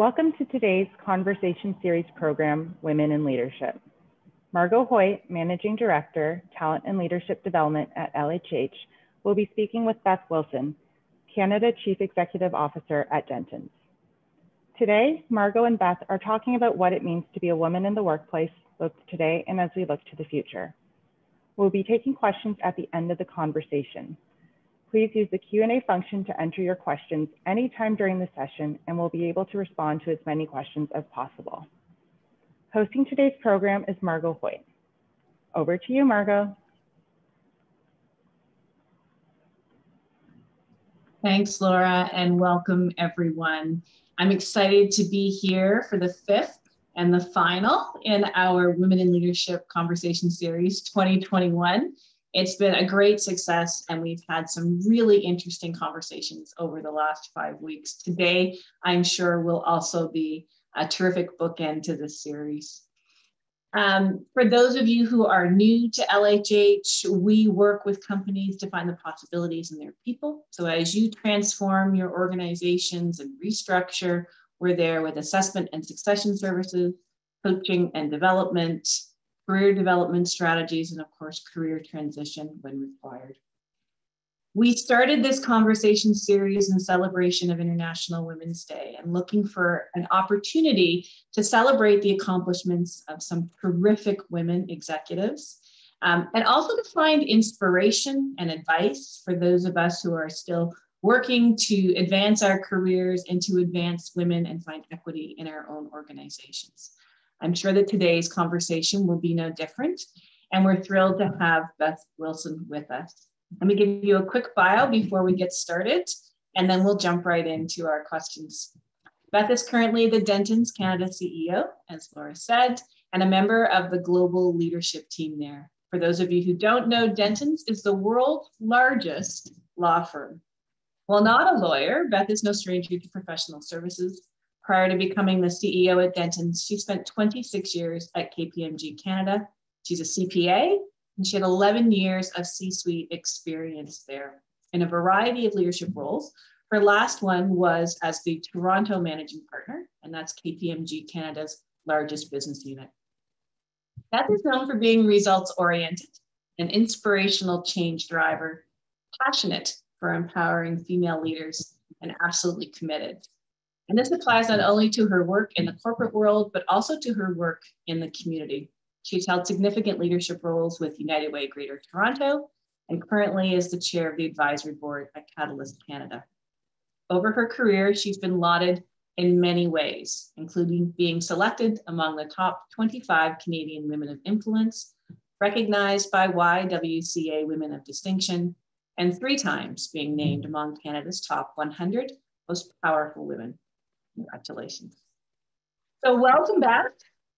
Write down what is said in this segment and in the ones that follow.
Welcome to today's Conversation Series program, Women in Leadership. Margo Hoyt, Managing Director, Talent and Leadership Development at LHH, will be speaking with Beth Wilson, Canada Chief Executive Officer at Dentons. Today, Margo and Beth are talking about what it means to be a woman in the workplace, both today and as we look to the future. We'll be taking questions at the end of the conversation. Please use the Q&A function to enter your questions anytime during the session and we'll be able to respond to as many questions as possible. Hosting today's program is Margo Hoyt. Over to you, Margo. Thanks, Laura, and welcome everyone. I'm excited to be here for the fifth and the final in our Women in Leadership Conversation Series 2021. It's been a great success, and we've had some really interesting conversations over the last five weeks. Today, I'm sure will also be a terrific bookend to this series. Um, for those of you who are new to LHH, we work with companies to find the possibilities in their people. So as you transform your organizations and restructure, we're there with assessment and succession services, coaching and development, career development strategies, and of course, career transition when required. We started this conversation series in celebration of International Women's Day and looking for an opportunity to celebrate the accomplishments of some terrific women executives um, and also to find inspiration and advice for those of us who are still working to advance our careers and to advance women and find equity in our own organizations. I'm sure that today's conversation will be no different, and we're thrilled to have Beth Wilson with us. Let me give you a quick bio before we get started, and then we'll jump right into our questions. Beth is currently the Dentons Canada CEO, as Laura said, and a member of the global leadership team there. For those of you who don't know, Dentons is the world's largest law firm. While not a lawyer, Beth is no stranger to professional services Prior to becoming the CEO at Dentons, she spent 26 years at KPMG Canada. She's a CPA, and she had 11 years of C suite experience there in a variety of leadership roles. Her last one was as the Toronto managing partner, and that's KPMG Canada's largest business unit. Beth is known for being results oriented, an inspirational change driver, passionate for empowering female leaders, and absolutely committed and this applies not only to her work in the corporate world, but also to her work in the community. She's held significant leadership roles with United Way Greater Toronto and currently is the chair of the advisory board at Catalyst Canada. Over her career, she's been lauded in many ways, including being selected among the top 25 Canadian women of influence, recognized by YWCA Women of Distinction, and three times being named among Canada's top 100 most powerful women. Congratulations. So welcome back.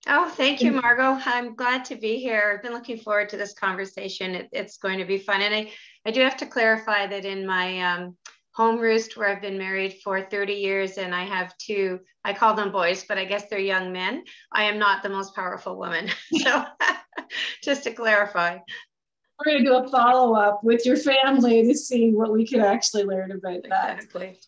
Oh, thank you, Margo. I'm glad to be here. I've been looking forward to this conversation. It, it's going to be fun. And I, I do have to clarify that in my um, home roost where I've been married for 30 years and I have two, I call them boys, but I guess they're young men. I am not the most powerful woman. so just to clarify. We're going to do a follow up with your family to see what we can actually learn about that. Exactly.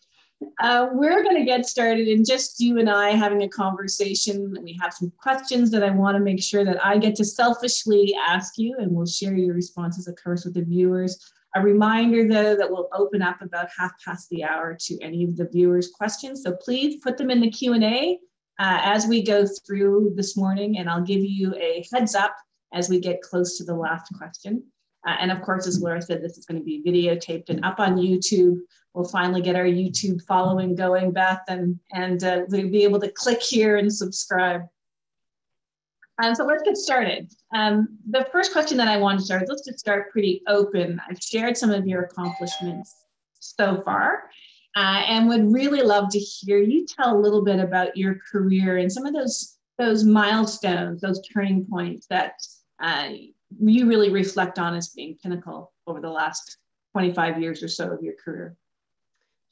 Uh, we're going to get started in just you and I having a conversation. We have some questions that I want to make sure that I get to selfishly ask you, and we'll share your responses, of course, with the viewers. A reminder, though, that we'll open up about half past the hour to any of the viewers' questions. So please put them in the Q&A uh, as we go through this morning, and I'll give you a heads up as we get close to the last question. Uh, and of course, as Laura said, this is going to be videotaped and up on YouTube. We'll finally get our YouTube following going, Beth, and, and uh, we'll be able to click here and subscribe. Um, so let's get started. Um, the first question that I want to start, let's just start pretty open. I've shared some of your accomplishments so far uh, and would really love to hear you tell a little bit about your career and some of those, those milestones, those turning points that uh, you really reflect on as being pinnacle over the last 25 years or so of your career?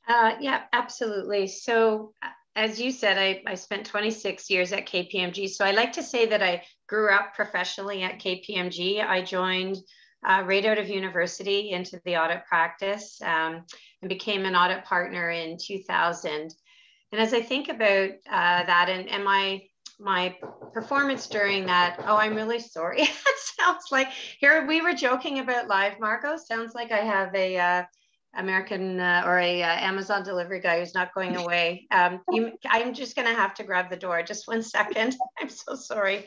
Uh, yeah, absolutely. So, as you said, I, I spent 26 years at KPMG. So, I like to say that I grew up professionally at KPMG. I joined uh, right out of university into the audit practice um, and became an audit partner in 2000. And as I think about uh, that and, and my my performance during that, oh, I'm really sorry. it sounds like here we were joking about live, Margo. Sounds like I have a uh, American uh, or a uh, Amazon delivery guy who's not going away. Um, you, I'm just going to have to grab the door. Just one second. I'm so sorry.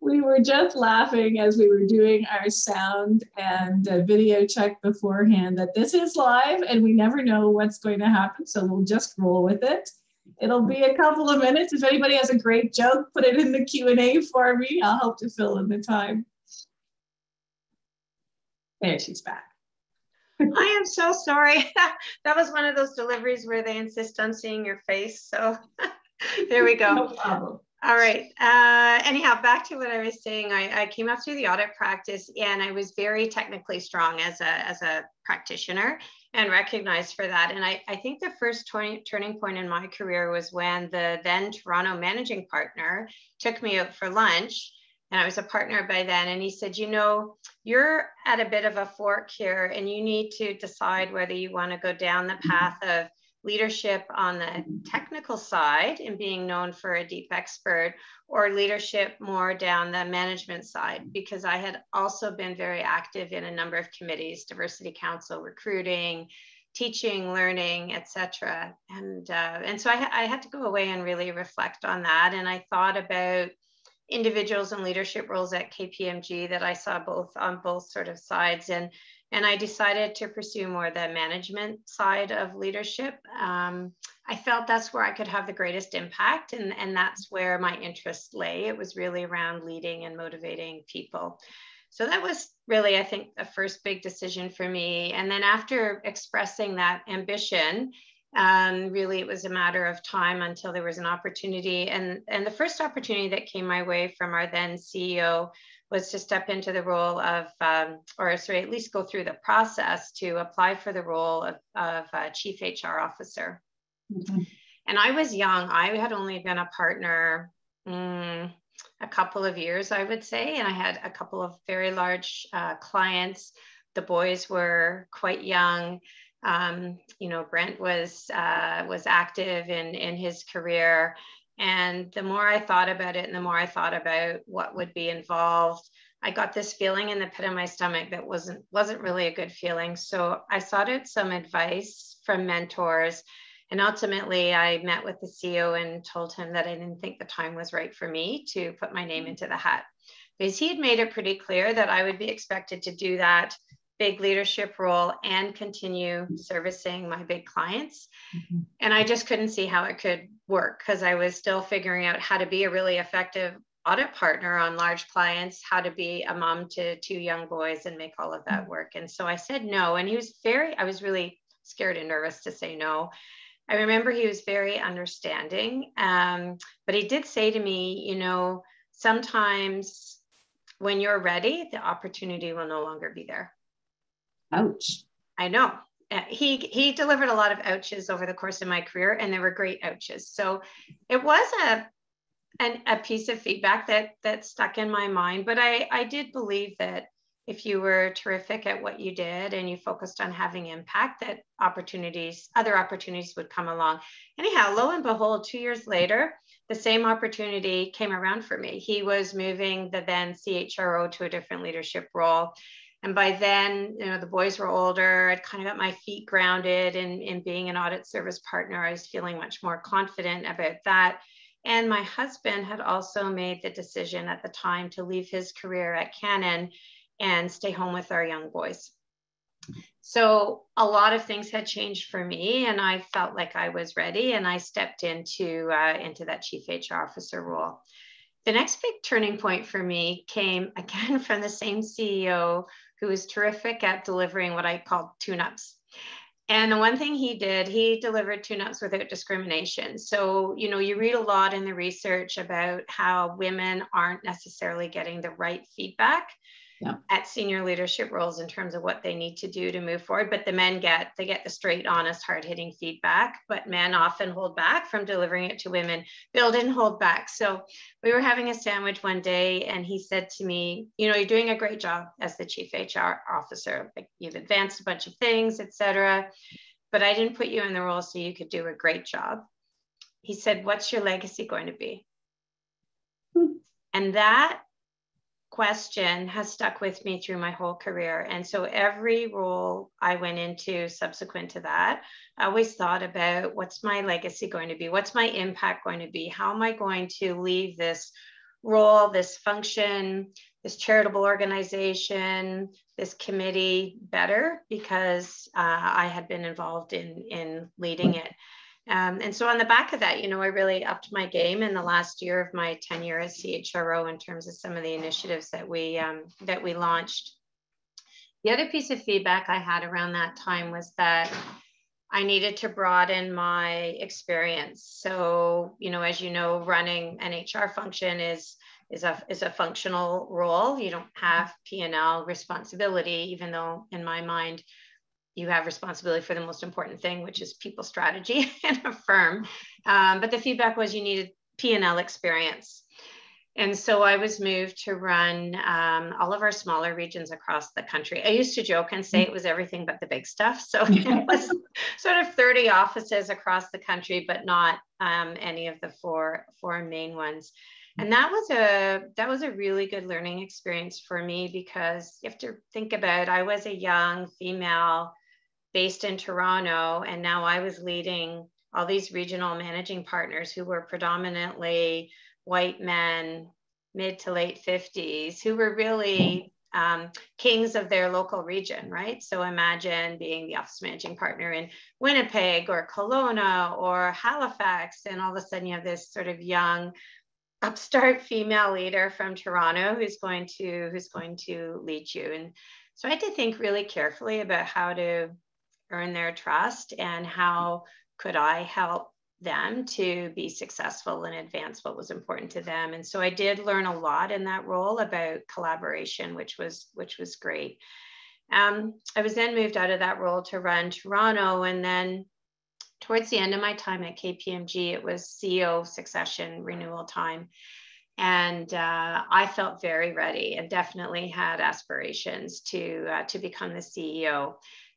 We were just laughing as we were doing our sound and uh, video check beforehand that this is live and we never know what's going to happen. So we'll just roll with it. It'll be a couple of minutes. If anybody has a great joke, put it in the Q&A for me. I'll help to fill in the time. There, she's back. I am so sorry. that was one of those deliveries where they insist on seeing your face. So there we go. No problem. All right. Uh, anyhow, back to what I was saying. I, I, came up through the audit practice and I was very technically strong as a, as a practitioner and recognized for that. And I, I think the first turning point in my career was when the then Toronto managing partner took me out for lunch and I was a partner by then. And he said, You know, you're at a bit of a fork here, and you need to decide whether you want to go down the mm-hmm. path of leadership on the technical side and being known for a deep expert, or leadership more down the management side. Because I had also been very active in a number of committees diversity council, recruiting. Teaching, learning, etc., and uh, and so I, I had to go away and really reflect on that. And I thought about individuals in leadership roles at KPMG that I saw both on both sort of sides. And, and I decided to pursue more the management side of leadership. Um, I felt that's where I could have the greatest impact, and, and that's where my interest lay. It was really around leading and motivating people. So that was really, I think, the first big decision for me. And then after expressing that ambition, um, really, it was a matter of time until there was an opportunity. And, and the first opportunity that came my way from our then CEO was to step into the role of, um, or sorry, at least go through the process to apply for the role of, of uh, Chief HR Officer. Mm-hmm. And I was young. I had only been a partner mm, a couple of years, I would say. And I had a couple of very large uh, clients. The boys were quite young um, you know, Brent was uh, was active in in his career, and the more I thought about it, and the more I thought about what would be involved, I got this feeling in the pit of my stomach that wasn't wasn't really a good feeling. So I sought out some advice from mentors. And ultimately, I met with the CEO and told him that I didn't think the time was right for me to put my name into the hat because he had made it pretty clear that I would be expected to do that big leadership role and continue servicing my big clients. Mm-hmm. And I just couldn't see how it could work because I was still figuring out how to be a really effective audit partner on large clients, how to be a mom to two young boys and make all of that mm-hmm. work. And so I said no. And he was very, I was really scared and nervous to say no. I remember he was very understanding, um, but he did say to me, you know, sometimes when you're ready, the opportunity will no longer be there. Ouch. I know. Uh, he he delivered a lot of ouches over the course of my career, and they were great ouches. So it was a an, a piece of feedback that that stuck in my mind. But I I did believe that if you were terrific at what you did and you focused on having impact, that opportunities, other opportunities would come along. Anyhow, lo and behold, two years later, the same opportunity came around for me. He was moving the then CHRO to a different leadership role. And by then, you know, the boys were older. I'd kind of got my feet grounded in, in being an audit service partner. I was feeling much more confident about that. And my husband had also made the decision at the time to leave his career at Canon and stay home with our young boys. So a lot of things had changed for me, and I felt like I was ready, and I stepped into uh, into that chief HR officer role. The next big turning point for me came again from the same CEO who was terrific at delivering what I call tune ups. And the one thing he did, he delivered tune ups without discrimination. So, you know, you read a lot in the research about how women aren't necessarily getting the right feedback yeah. at senior leadership roles in terms of what they need to do to move forward. But the men get they get the straight, honest, hard hitting feedback. But men often hold back from delivering it to women. Bill didn't hold back. So we were having a sandwich one day, and he said to me, "You know, you're doing a great job as the chief HR officer. Like you've advanced a bunch of things, etc." but I didn't put you in the role so you could do a great job. He said, What's your legacy going to be? Hmm. And that question has stuck with me through my whole career. And so every role I went into subsequent to that, I always thought about what's my legacy going to be? What's my impact going to be? How am I going to leave this role, this function, this charitable organization, this committee better because uh, I had been involved in, in leading it. Um, and so on the back of that, you know, I really upped my game in the last year of my tenure as CHRO in terms of some of the initiatives that we um, that we launched. The other piece of feedback I had around that time was that I needed to broaden my experience. So, you know, as you know, running an HR function is is a is a functional role. You don't have P and L responsibility, even though in my mind you have responsibility for the most important thing, which is people strategy in a firm. Um, but the feedback was you needed P&L experience. And so I was moved to run um, all of our smaller regions across the country. I used to joke and say it was everything but the big stuff. So it was sort of 30 offices across the country, but not um, any of the four, four main ones. And that was a that was a really good learning experience for me because you have to think about I was a young female based in Toronto, and now I was leading all these regional managing partners who were predominantly white men, mid to late 50s, who were really um, kings of their local region, right? So imagine being the office managing partner in Winnipeg or Kelowna or Halifax, and all of a sudden you have this sort of young upstart female leader from Toronto who's going to who's going to lead you. And so I had to think really carefully about how to earn their trust and how could I help them to be successful and advance what was important to them. And so i did learn a lot in that role about collaboration which was which was great. Um, i was then moved out of that role to run toronto and then towards the end of my time at kpmg it was ceo succession renewal time. And uh, I felt very ready and definitely had aspirations to uh, to become the CEO.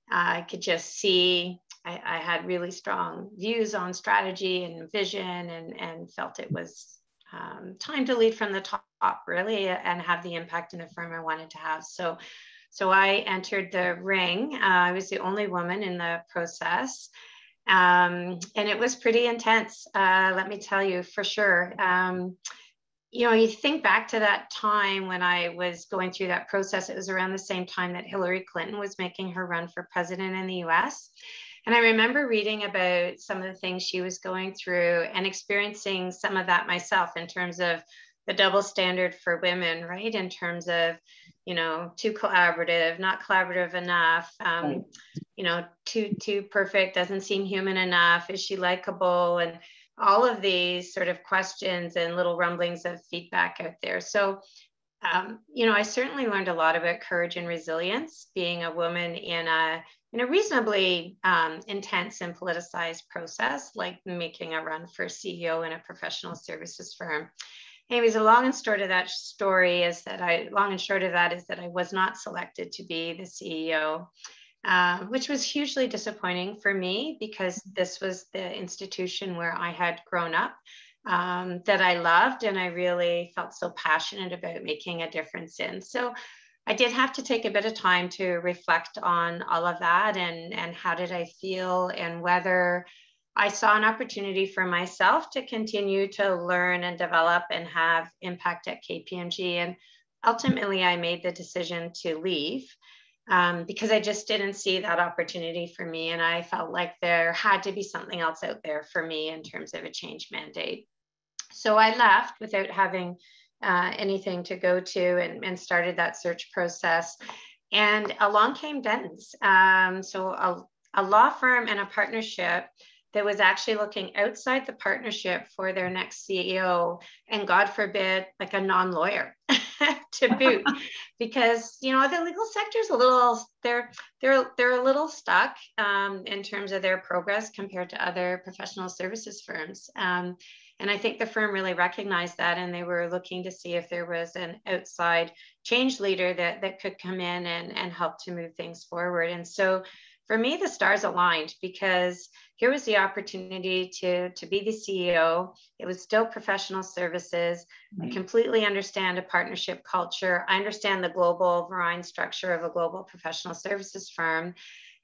I could just see I, I, had really strong views on strategy and vision and, and felt it was um, time to lead from the top really and have the impact in the firm I wanted to have. So, so I entered the ring. Uh, I was the only woman in the process. Um, and it was pretty intense, uh, let me tell you for sure. Um, you know, you think back to that time when I was going through that process, it was around the same time that Hillary Clinton was making her run for president in the US. And I remember reading about some of the things she was going through and experiencing some of that myself in terms of the double standard for women, right? In terms of, you know, too collaborative, not collaborative enough, um, you know, too too perfect, doesn't seem human enough. Is she likable? And all of these sort of questions and little rumblings of feedback out there. So, um, you know, I certainly learned a lot about courage and resilience being a woman in a in a reasonably um, intense and politicized process, like making a run for CEO in a professional services firm. Anyways, a long and short of that story is that I, long and short of that is that I was not selected to be the CEO. Uh, which was hugely disappointing for me because this was the institution where I had grown up, um, that I loved, and I really felt so passionate about making a difference in. So I did have to take a bit of time to reflect on all of that and, and how did I feel and whether I saw an opportunity for myself to continue to learn and develop and have impact at KPMG. And ultimately, I made the decision to leave um, because I just didn't see that opportunity for me. And I felt like there had to be something else out there for me in terms of a change mandate. So I left without having uh, anything to go to and, and, started that search process. And along came Dentons. Um, so a, a law firm and a partnership that was actually looking outside the partnership for their next CEO, and God forbid, like a non lawyer to boot, because you know the legal sector is a little they're they're they're a little stuck um, in terms of their progress compared to other professional services firms. Um, and I think the firm really recognized that, and they were looking to see if there was an outside change leader that that could come in and and help to move things forward. And so for me, the stars aligned because here was the opportunity to, to be the CEO. It was still professional services. Right. I completely understand a partnership culture. I understand the global Verein structure of a global professional services firm.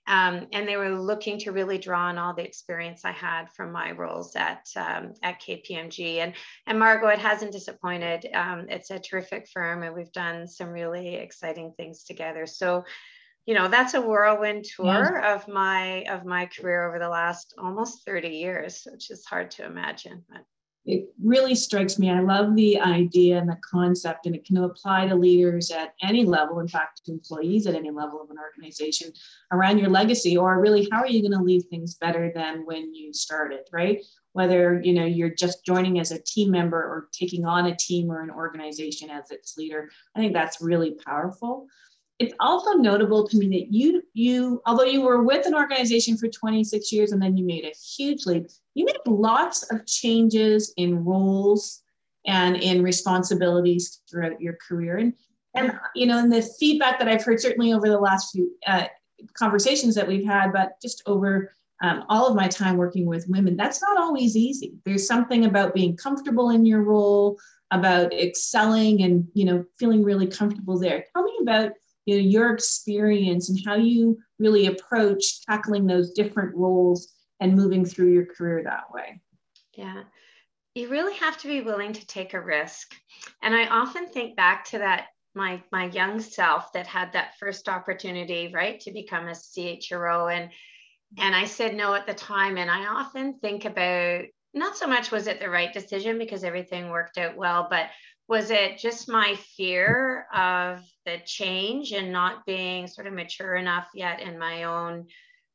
Um, and they were looking to really draw on all the experience I had from my roles at um, at KPMG. And and Margo, it hasn't disappointed. Um, it's a terrific firm, and we've done some really exciting things together. So, you know, that's a whirlwind tour yeah. of my of my career over the last almost 30 years, which is hard to imagine. But it really strikes me. I love the idea and the concept, and it can apply to leaders at any level, in fact, to employees at any level of an organization around your legacy, or really how are you going to leave things better than when you started, right? Whether you know you're just joining as a team member or taking on a team or an organization as its leader. I think that's really powerful it's also notable to me that you you although you were with an organization for 26 years and then you made a huge leap you made lots of changes in roles and in responsibilities throughout your career. And and you know and the feedback that i've heard certainly over the last few uh, conversations that we've had but just over um, all of my time working with women that's not always easy. There's something about being comfortable in your role about excelling and you know feeling really comfortable there. Tell me about you know, your experience and how you really approach tackling those different roles and moving through your career that way. Yeah. You really have to be willing to take a risk. And I often think back to that my my young self that had that first opportunity, right, to become a CHRO and and I said no at the time and I often think about not so much was it the right decision because everything worked out well, but was it just my fear of the change and not being sort of mature enough yet in my own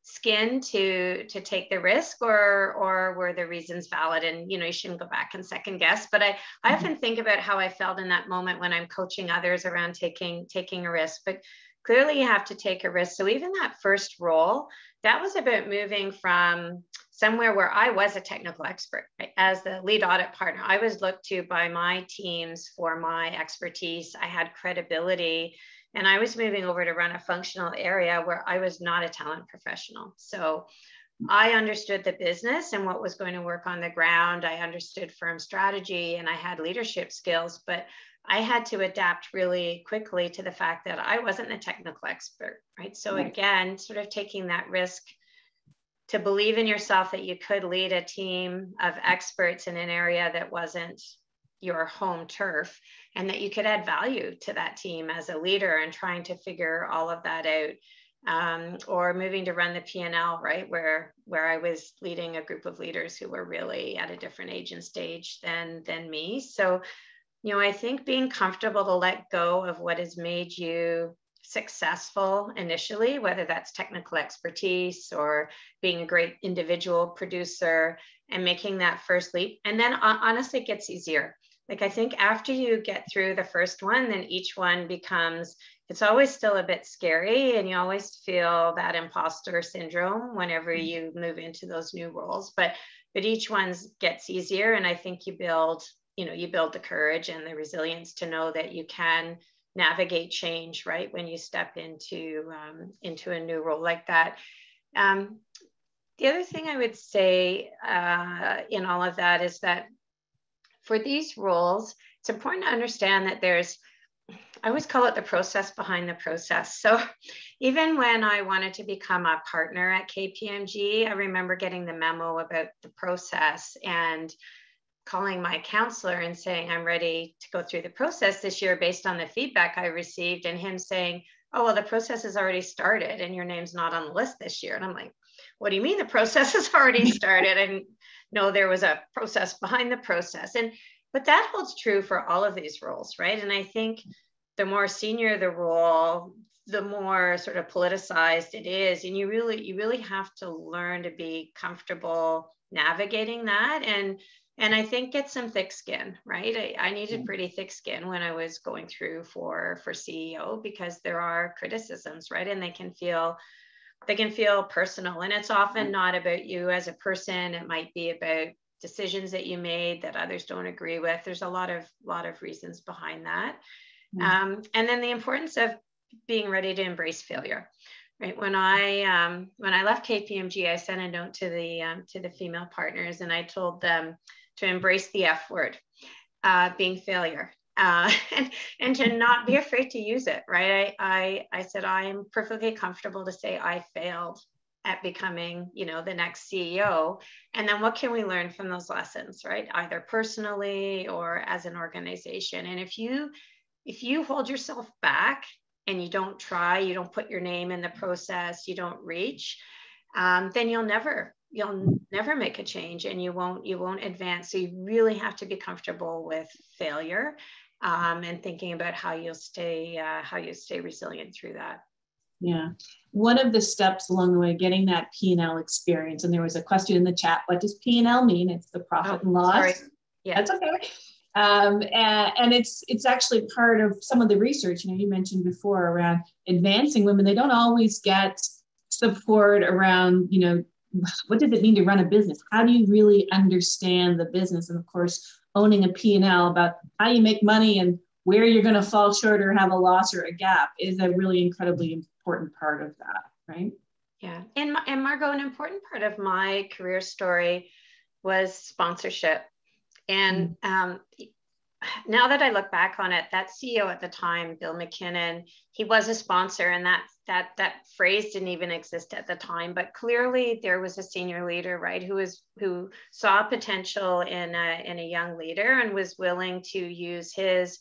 skin to to take the risk or or were the reasons valid and you know you shouldn't go back and second guess but i i mm-hmm. often think about how i felt in that moment when i'm coaching others around taking taking a risk but clearly you have to take a risk so even that first role that was about moving from somewhere where I was a technical expert. Right? As the lead audit partner, I was looked to by my teams for my expertise. I had credibility, and I was moving over to run a functional area where I was not a talent professional. So I understood the business and what was going to work on the ground. I understood firm strategy and I had leadership skills, but I had to adapt really quickly to the fact that I wasn't a technical expert, right? So right. again, sort of taking that risk to believe in yourself that you could lead a team of experts in an area that wasn't your home turf and that you could add value to that team as a leader and trying to figure all of that out. Um, or moving to run the p&l right where where i was leading a group of leaders who were really at a different age and stage than than me. So you know i think being comfortable to let go of what has made you successful initially, whether that's technical expertise or being a great individual producer and making that first leap. And then honestly, it gets easier. Like I think after you get through the first one, then each one becomes, it's always still a bit scary and you always feel that imposter syndrome whenever mm. you move into those new roles. But but each one gets easier. And I think you build, you know, you build the courage and the resilience to know that you can navigate change, right? When you step into um, into a new role like that. Um, the other thing I would say uh, in all of that is that for these roles, it's important to understand that there's I always call it the process behind the process. So even when I wanted to become a partner at KPMG, I remember getting the memo about the process and calling my counselor and saying, I'm ready to go through the process this year based on the feedback I received, and him saying, Oh, well, the process has already started and your name's not on the list this year. And I'm like, What do you mean the process has already started? and no, there was a process behind the process. And but that holds true for all of these roles, right? And I think the more senior the role, the more sort of politicized it is. And you really, you really have to learn to be comfortable navigating that and and I think get some thick skin, right? I, I, needed pretty thick skin when I was going through for for CEO because there are criticisms, right? And they can feel they can feel personal, and it's often not about you as a person. It might be about decisions that you made that others don't agree with. There's a lot of lot of reasons behind that, mm um, and then the importance of being ready to embrace failure. right when i um, when i left kpmg i sent a note to the um, to the female partners and i told them to embrace the f word uh, being failure uh, and, and to not be afraid to use it right? I, I i said i'm perfectly comfortable to say i failed at becoming you know the next ceo and then what can we learn from those lessons right? Either personally or as an organization. And if you if you hold yourself back and you don't try, you don't put your name in the process, you don't reach, um, then you'll never you'll never make a change and you won't you won't advance. So you really have to be comfortable with failure um, and thinking about how you'll stay uh, how you stay resilient through that. Yeah. One of the steps along the way, getting that P&L experience, and there was a question in the chat, what does P&L mean? It's the profit oh, and loss. Sorry. Yeah. That's okay. Um, and, and, it's it's actually part of some of the research you know you mentioned before around advancing women they don't always get support around you know what does it mean to run a business? How do you really understand the business? And of course owning a p&l about how you make money and where you're going to fall short or have a loss or a gap is a really incredibly important part of that right? Yeah. And, and margo an important part of my career story was sponsorship. And mm. um, now that I look back on it, that CEO at the time, Bill MacKinnon, he was a sponsor, and that that that phrase didn't even exist at the time. But clearly, there was a senior leader, right, who was who saw potential in a in a young leader and was willing to use his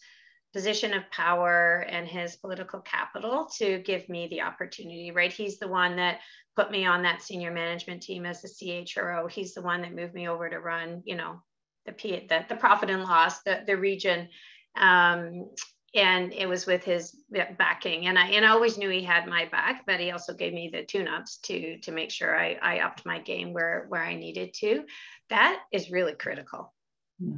position of power and his political capital to give me the opportunity. Right, he's the one that put me on that senior management team as the CHRO. He's the one that moved me over to run, you know, the, P, the, the profit and loss, the, the region. Um, and it was with his backing. And I, and I always knew he had my back, but he also gave me the tune-ups to, to make sure I, I upped my game where, where I needed to. That is really critical. Yeah.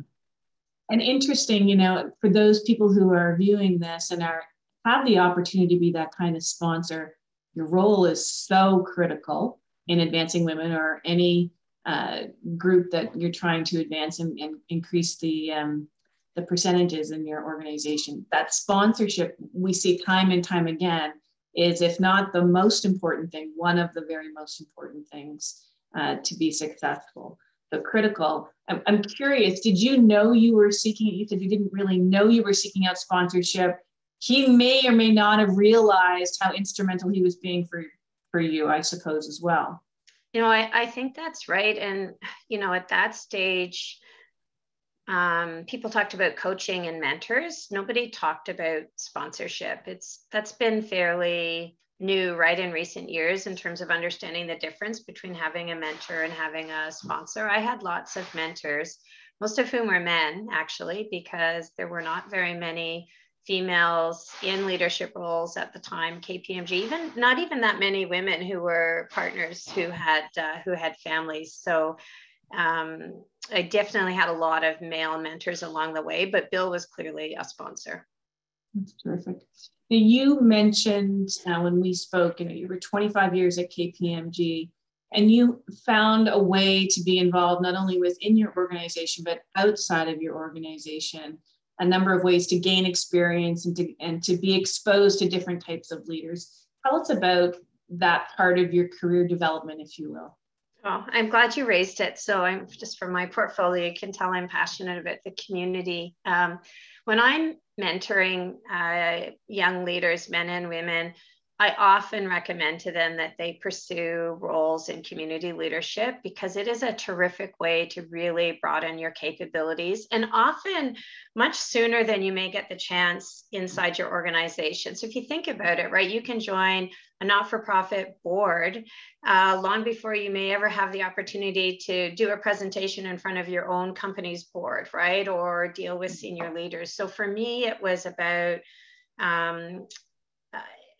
And interesting, you know, for those people who are viewing this and are have the opportunity to be that kind of sponsor, your role is so critical in advancing women or any uh, group that you're trying to advance and, and increase the um, the percentages in your organization. That sponsorship we see time and time again is, if not the most important thing, one of the very most important things uh, to be successful. So critical. I'm, curious. Did you know you were seeking? You said you didn't really know you were seeking out sponsorship. He may or may not have realized how instrumental he was being for for you, I suppose, as well. You know, I, I think that's right. And, you know, at that stage, um, people talked about coaching and mentors. Nobody talked about sponsorship. It's that's been fairly new, right, in recent years in terms of understanding the difference between having a mentor and having a sponsor. I had lots of mentors, most of whom were men, actually, because there were not very many females in leadership roles at the time kpmg even not even that many women who were partners who had uh, who had families so um, i definitely had a lot of male mentors along the way but bill was clearly a sponsor that's terrific now you mentioned uh, when we spoke you know you were 25 years at kpmg and you found a way to be involved not only within your organization but outside of your organization a number of ways to gain experience and to, and to be exposed to different types of leaders. Tell us about that part of your career development, if you will. Oh, I'm glad you raised it. So I'm just from my portfolio, you can tell I'm passionate about the community. Um, when I'm mentoring uh, young leaders, men and women, I often recommend to them that they pursue roles in community leadership because it is a terrific way to really broaden your capabilities and often much sooner than you may get the chance inside your organization. So, if you think about it, right, you can join a not for profit board uh, long before you may ever have the opportunity to do a presentation in front of your own company's board, right, or deal with senior leaders. So, for me, it was about um,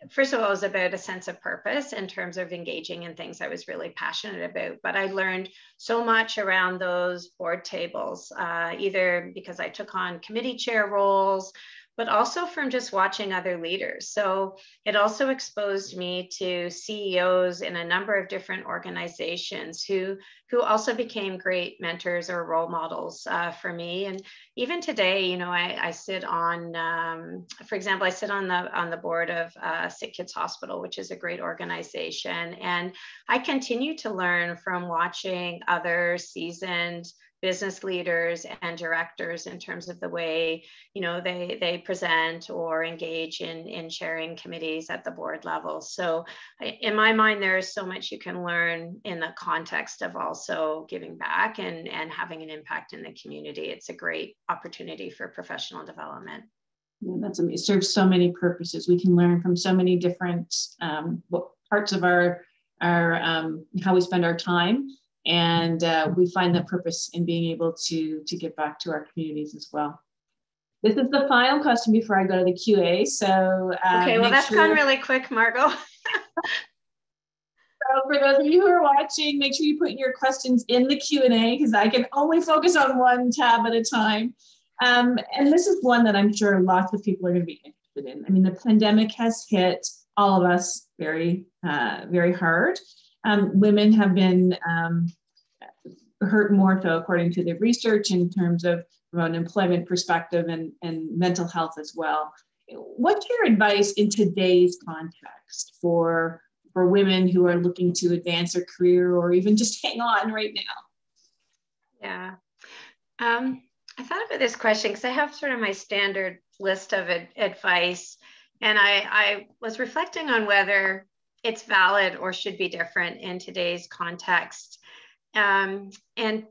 first of all, it was about a sense of purpose in terms of engaging in things I was really passionate about. But I learned so much around those board tables, uh, either because I took on committee chair roles, but also from just watching other leaders. So it also exposed me to CEOs in a number of different organizations who, who also became great mentors or role models uh, for me. And even today, you know, I, I sit on, um, for example, I sit on the on the board of uh, Sick Kids Hospital, which is a great organization, and I continue to learn from watching other seasoned business leaders and directors in terms of the way you know they they present or engage in in sharing committees at the board level so in my mind there is so much you can learn in the context of also giving back and and having an impact in the community it's a great opportunity for professional development yeah, that's amazing. It serves so many purposes. We can learn from so many different um, parts of our our um, how we spend our time and uh, we find that purpose in being able to to give back to our communities as well. This is the final question before I go to the QA. So um, okay, well that's sure... gone really quick, Margo. So for those of you who are watching, make sure you put your questions in the Q&A because I can only focus on one tab at a time. Um, and this is one that I'm sure lots of people are going to be interested in. I mean, the pandemic has hit all of us very, uh, very hard um, women have been um, hurt more so according to the research in terms of from an employment perspective and, and mental health as well. What's your advice in today's context for for women who are looking to advance their career or even just hang on right now? Yeah. Um, I thought about this question because I have sort of my standard list of ad- advice. And I, I was reflecting on whether it's valid or should be different in today's context. Um, and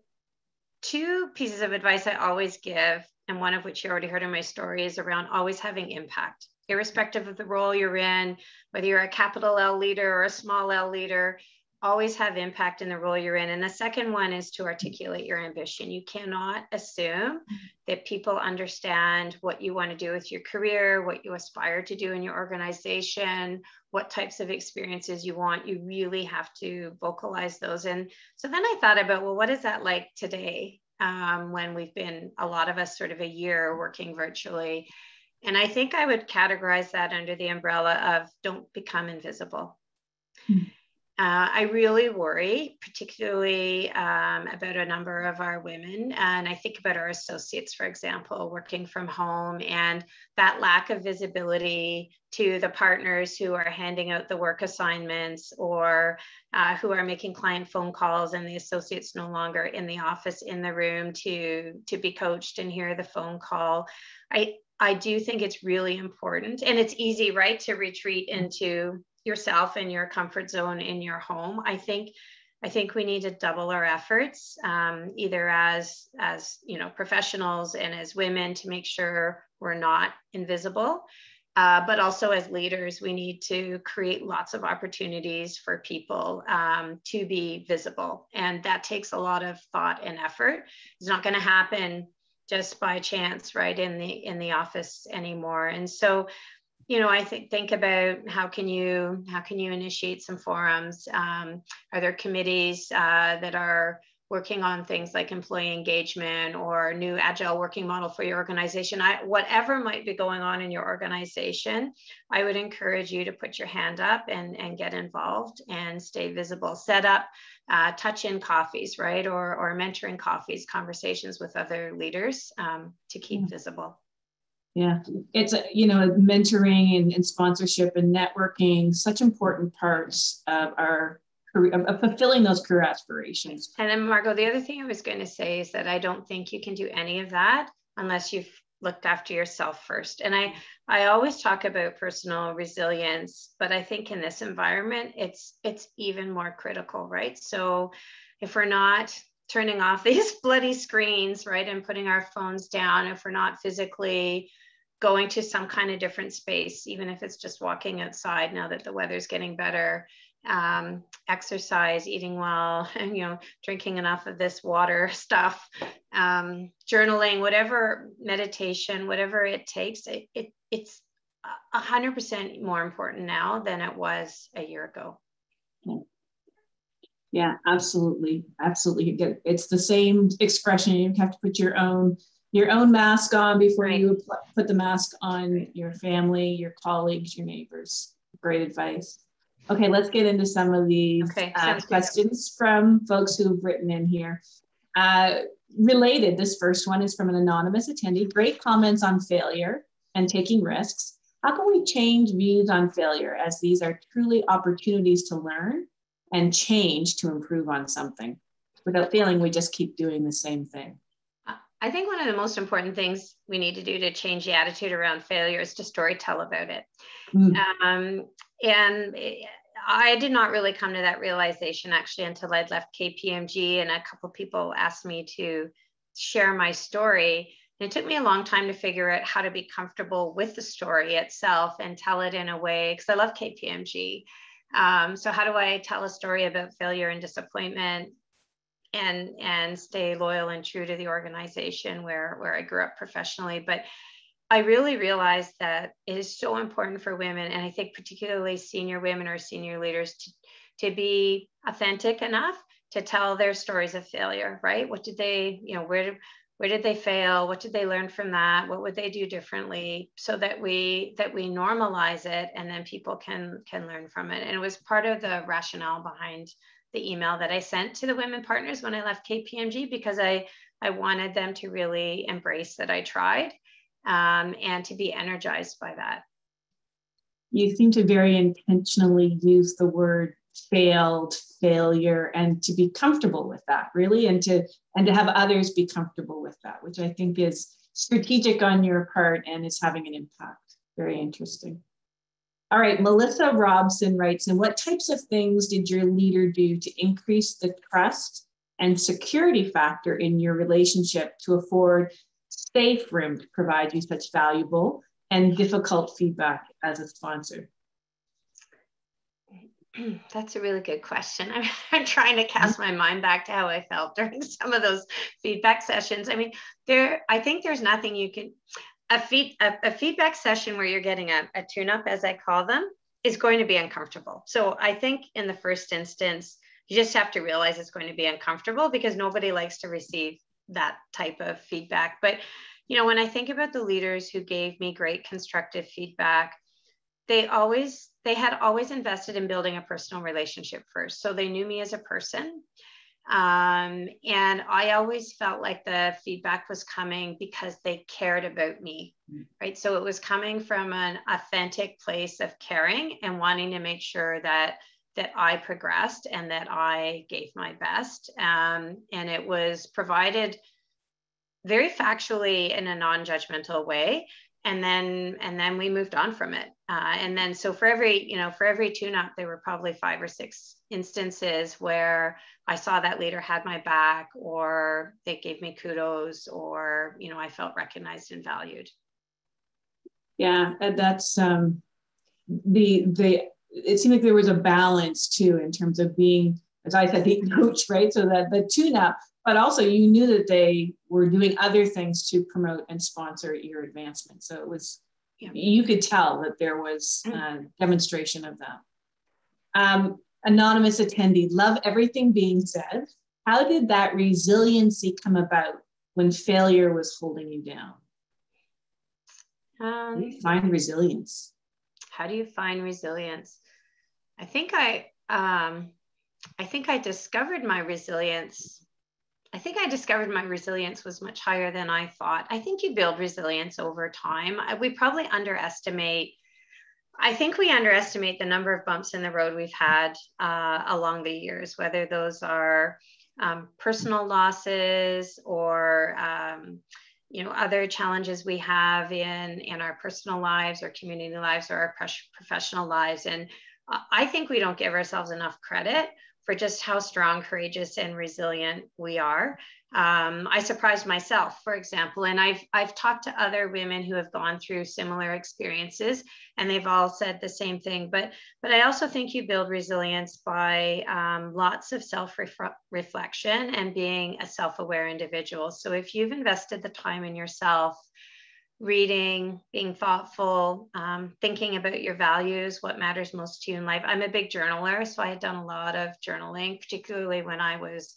two pieces of advice I always give, and one of which you already heard in my story, is around always having impact, irrespective of the role you're in, whether you're a capital L leader or a small L leader always have impact in the role you're in. And the second one is to articulate your ambition. You cannot assume that people understand what you want to do with your career, what you aspire to do in your organization, what types of experiences you want. You really have to vocalize those. And so then I thought about, well, what is that like today um, when we've been, a lot of us, sort of a year working virtually? And I think I would categorize that under the umbrella of don't become invisible. Mm-hmm uh, I really worry, particularly um, about a number of our women. And I think about our associates, for example, working from home and that lack of visibility to the partners who are handing out the work assignments or uh, who are making client phone calls and the associates no longer in the office in the room to, to be coached and hear the phone call. I, I do think it's really important and it's easy, right, to retreat into yourself in your comfort zone in your home. I think I think we need to double our efforts, um, either as as you know professionals and as women, to make sure we're not invisible. Uh, but also as leaders, we need to create lots of opportunities for people um, to be visible, and that takes a lot of thought and effort. It's not going to happen just by chance, right, in the in the office anymore. And so you know, I think think about how can you how can you initiate some forums? Um, are there committees uh, that are working on things like employee engagement or new agile working model for your organization? I, whatever might be going on in your organization, I would encourage you to put your hand up and and get involved and stay visible. Set up uh, touch-in coffees, right, or or mentoring coffees, conversations with other leaders um, to keep mm-hmm. visible. Yeah, it's you know mentoring and, and sponsorship and networking such important parts of our career of fulfilling those career aspirations. And then Margo, the other thing I was going to say is that I don't think you can do any of that unless you've looked after yourself first. And I I always talk about personal resilience, but I think in this environment it's it's even more critical, right? So if we're not turning off these bloody screens, right, and putting our phones down, if we're not physically going to some kind of different space, even if it's just walking outside now that the weather's getting better, um, exercise, eating well, and you know, drinking enough of this water stuff, um, journaling, whatever meditation, whatever it takes, it, it it's a hundred percent more important now than it was a year ago. Yeah, absolutely, absolutely. It's the same expression. You have to put your own your own mask on before right. you put the mask on your family, your colleagues, your neighbors. Great advice. Okay, let's get into some of these okay, uh, questions good. from folks who've written in here. Uh, related, this first one is from an anonymous attendee. Great comments on failure and taking risks. How can we change views on failure as these are truly opportunities to learn and change to improve on something? Without failing, we just keep doing the same thing. I think one of the most important things we need to do to change the attitude around failure is to story tell about it. Mm. Um, and I did not really come to that realization actually until I'd left KPMG and a couple people asked me to share my story. And it took me a long time to figure out how to be comfortable with the story itself and tell it in a way, because I love KPMG. Um, so how do I tell a story about failure and disappointment and and stay loyal and true to the organization where where I grew up professionally. But I really realized that it is so important for women, and I think particularly senior women or senior leaders to, to be authentic enough to tell their stories of failure, right? What did they, you know, where where did they fail? What did they learn from that? What would they do differently so that we that we normalize it and then people can can learn from it. And it was part of the rationale behind the email that I sent to the women partners when I left KPMG because I, I wanted them to really embrace that I tried um, and to be energized by that. You seem to very intentionally use the word failed, failure, and to be comfortable with that, really, and to and to have others be comfortable with that, which I think is strategic on your part and is having an impact. Very interesting. All right, Melissa Robson writes, and what types of things did your leader do to increase the trust and security factor in your relationship to afford safe room to provide you such valuable and difficult feedback as a sponsor? That's a really good question. I'm, I'm, trying to cast my mind back to how I felt during some of those feedback sessions. I mean, there, I think there's nothing you can, a, feed, a, a feedback session where you're getting a, a tune up, as I call them, is going to be uncomfortable. So I think in the first instance, you just have to realize it's going to be uncomfortable because nobody likes to receive that type of feedback. But you know, when I think about the leaders who gave me great constructive feedback, they always they had always invested in building a personal relationship first. So they knew me as a person. Um, and I always felt like the feedback was coming because they cared about me, mm. right? So it was coming from an authentic place of caring and wanting to make sure that that I progressed and that I gave my best. Um, and it was provided very factually in a non-judgmental way and then and then we moved on from it. Uh, and then so for every you know for every tune up there were probably five or six instances where i saw that leader had my back or they gave me kudos or you know i felt recognized and valued. Yeah that's um the the it seemed like there was a balance too in terms of being as i said the coach right? So that the tune up but also you knew that they were doing other things to promote and sponsor your advancement. So it was, yeah. you could tell that there was a mm. demonstration of that. Um, anonymous attendee, love everything being said. How did that resiliency come about when failure was holding you down? Um, how do you find resilience? How do you find resilience? I think I, um, I think I discovered my resilience I think I discovered my resilience was much higher than I thought. I think you build resilience over time. We probably underestimate, I think we underestimate the number of bumps in the road we've had uh, along the years, whether those are um, personal losses or um, you know other challenges we have in in our personal lives or community lives or our professional lives and i think we don't give ourselves enough credit for just how strong, courageous, and resilient we are. Um, I surprised myself, for example, and I've I've talked to other women who have gone through similar experiences, and they've all said the same thing. But but I also think you build resilience by um, lots of self reflection and being a self aware individual. So if you've invested the time in yourself reading, being thoughtful, um, thinking about your values, what matters most to you in life. I'm a big journaler, so I had done a lot of journaling, particularly when I was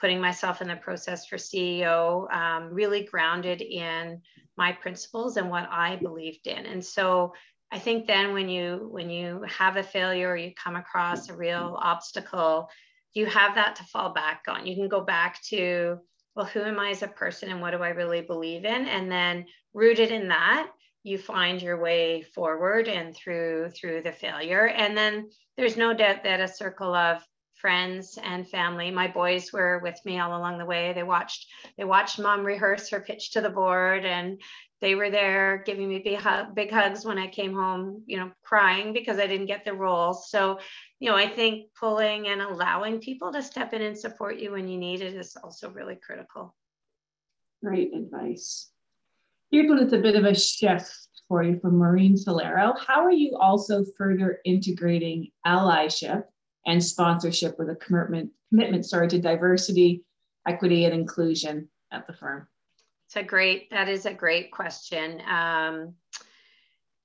putting myself in the process for CEO, um, really grounded in my principles and what I believed in. And so I think then when you when you have a failure or you come across a real obstacle, you have that to fall back on. You can go back to, well, who am I as a person and what do I really believe in? And then rooted in that, you find your way forward and through through the failure. And then there's no doubt that a circle of friends and family. My boys were with me all along the way. They watched they watched mom rehearse her pitch to the board and they were there giving me big, hug, big hugs when I came home, you know, crying because I didn't get the role. So, you know, I think pulling and allowing people to step in and support you when you need it is also really critical. Great advice. Here's one that's a bit of a shift for you from Maureen Solero. How are you also further integrating allyship and sponsorship with a commitment, commitment sorry, to diversity, equity, and inclusion at the firm? It's a great, that is a great question. Um,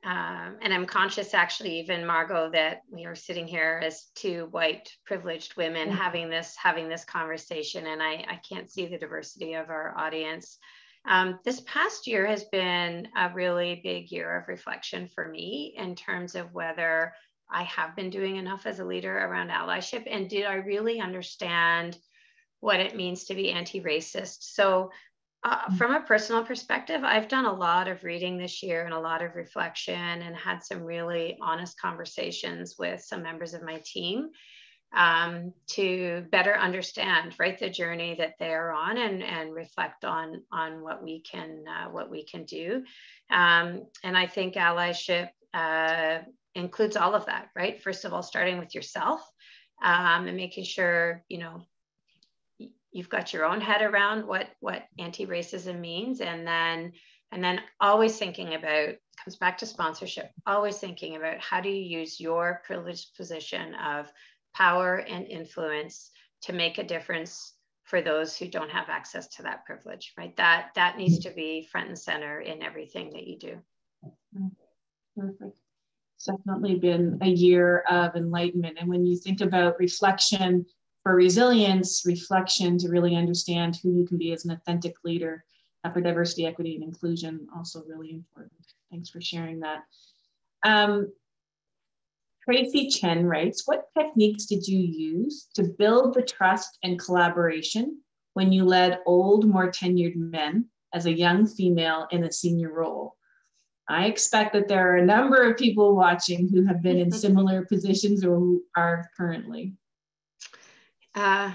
um, and I'm conscious, actually, even Margo, that we are sitting here as two white privileged women having this having this conversation, and I, I can't see the diversity of our audience. Um, this past year has been a really big year of reflection for me in terms of whether I have been doing enough as a leader around allyship? And did I really understand what it means to be anti racist? So, uh, mm. from a personal perspective, I've done a lot of reading this year and a lot of reflection and had some really honest conversations with some members of my team um, to better understand right the journey that they're on and, and reflect on on what we can uh, what we can do um, and I think allyship uh, includes all of that, right? First of all, starting with yourself um, and making sure, you know, you've got your own head around what what anti-racism means. And then and then always thinking about comes back to sponsorship always thinking about how do you use your privileged position of power and influence to make a difference for those who don't have access to that privilege right? That that needs to be front and center in everything that you do. Perfect it's definitely been a year of enlightenment. And when you think about reflection for resilience, reflection to really understand who you can be as an authentic leader for diversity, equity, and inclusion, also really important. Thanks for sharing that. Um, Tracy Chen writes, what techniques did you use to build the trust and collaboration when you led old, more tenured men as a young female in a senior role? I expect that there are a number of people watching who have been in similar positions or who are currently. Uh,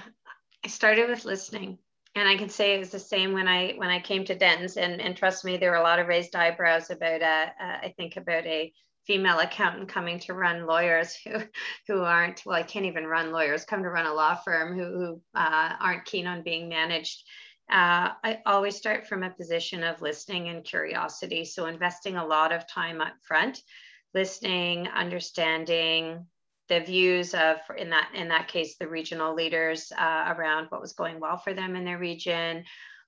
I started with listening, and I can say it was the same when I when I came to Dentons. And and trust me, there were a lot of raised eyebrows about a, uh, I think about a female accountant coming to run lawyers who who aren't well. I can't even run lawyers. Come to run a law firm who who uh, aren't keen on being managed uh, I always start from a position of listening and curiosity. So investing a lot of time up front, listening, understanding the views of, in that in that case, the regional leaders uh, around what was going well for them in their region.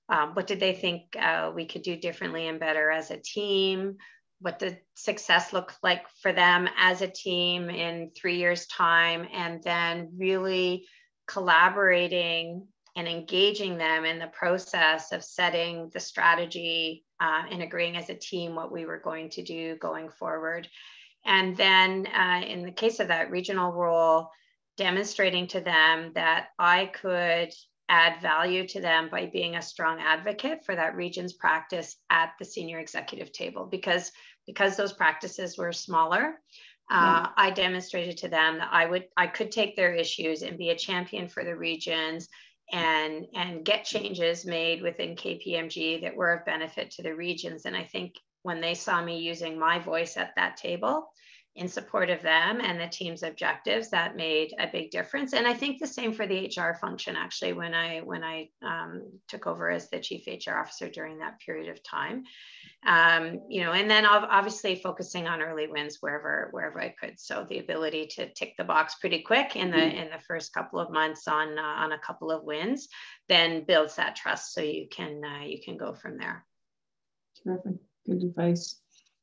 Um, what did they think uh, we could do differently and better as a team? What did success look like for them as a team in three years' time? And then really collaborating and engaging them in the process of setting the strategy uh, and agreeing as a team what we were going to do going forward. And then uh, in the case of that regional role, demonstrating to them that I could add value to them by being a strong advocate for that region's practice at the senior executive table because because those practices were smaller uh, i demonstrated to them that i would i could take their issues and be a champion for the regions and and get changes made within KPMG that were of benefit to the regions. And I think when they saw me using my voice at that table in support of them and the team's objectives, that made a big difference. And I think the same for the HR function. Actually, when I when I um, took over as the chief HR officer during that period of time, um, you know, and then obviously focusing on early wins wherever wherever I could. So the ability to tick the box pretty quick in the mm-hmm. in the first couple of months on uh, on a couple of wins, then builds that trust so you can uh, you can go from there. Terrific, good advice.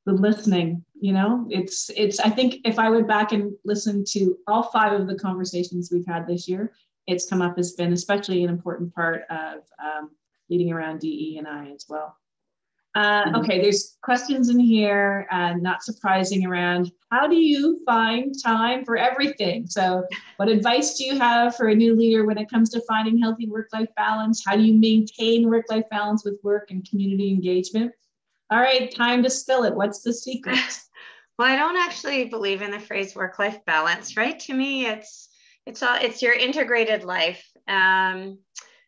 The listening, you know, it's it's. I think if I went back and listened to all five of the conversations we've had this year, it's come up as been especially an important part of um, leading around DE and I as well. Uh, mm-hmm. okay, there's questions in here, uh, not surprising around how do you find time for everything? So, what advice do you have for a new leader when it comes to finding healthy work life balance? How do you maintain work life balance with work and community engagement? All right, time to spill it. What's the secret? well, I don't actually believe in the phrase work life balance, right? To me, it's it's all it's your integrated life. Um,